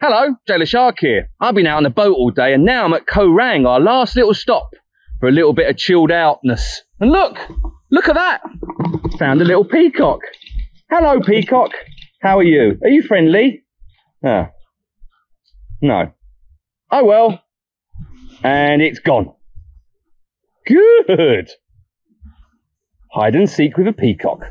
Hello, Jailer Shark here. I've been out on the boat all day and now I'm at Koh Rang, our last little stop for a little bit of chilled outness. And look, look at that. Found a little peacock. Hello, peacock. How are you? Are you friendly? Ah. No. Oh well. And it's gone. Good. Hide and seek with a peacock.